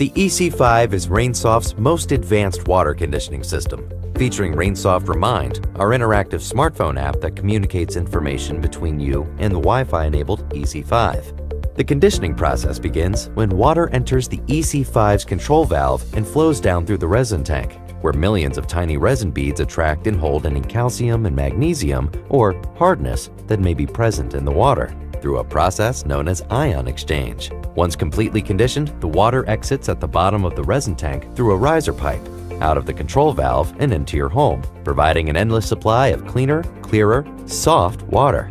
The EC5 is RainSoft's most advanced water conditioning system, featuring RainSoft Remind, our interactive smartphone app that communicates information between you and the Wi-Fi enabled EC5. The conditioning process begins when water enters the EC5's control valve and flows down through the resin tank, where millions of tiny resin beads attract and hold any calcium and magnesium or hardness that may be present in the water through a process known as ion exchange. Once completely conditioned, the water exits at the bottom of the resin tank through a riser pipe, out of the control valve and into your home, providing an endless supply of cleaner, clearer, soft water.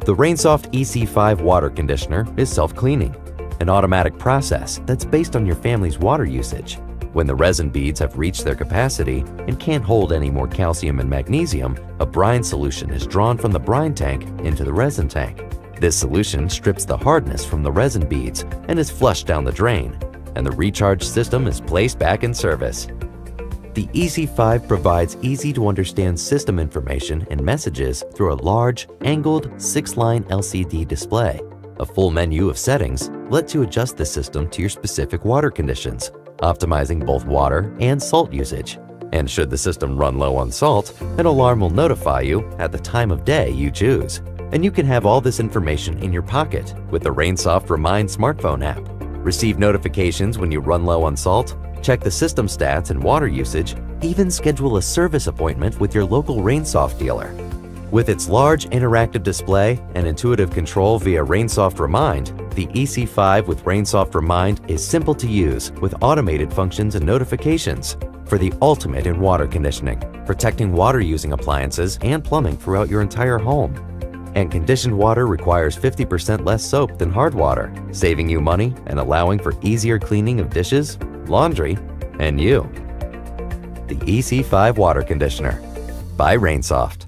The RainSoft EC5 water conditioner is self-cleaning, an automatic process that's based on your family's water usage. When the resin beads have reached their capacity and can't hold any more calcium and magnesium, a brine solution is drawn from the brine tank into the resin tank. This solution strips the hardness from the resin beads and is flushed down the drain, and the recharge system is placed back in service. The EC5 provides easy-to-understand system information and messages through a large, angled, 6-line LCD display. A full menu of settings lets you adjust the system to your specific water conditions, optimizing both water and salt usage. And should the system run low on salt, an alarm will notify you at the time of day you choose. And you can have all this information in your pocket with the RainSoft Remind smartphone app. Receive notifications when you run low on salt, check the system stats and water usage, even schedule a service appointment with your local RainSoft dealer. With its large interactive display and intuitive control via RainSoft Remind, the EC5 with RainSoft Remind is simple to use with automated functions and notifications for the ultimate in water conditioning, protecting water-using appliances and plumbing throughout your entire home. And conditioned water requires 50% less soap than hard water, saving you money and allowing for easier cleaning of dishes, laundry, and you. The EC5 Water Conditioner by RainSoft.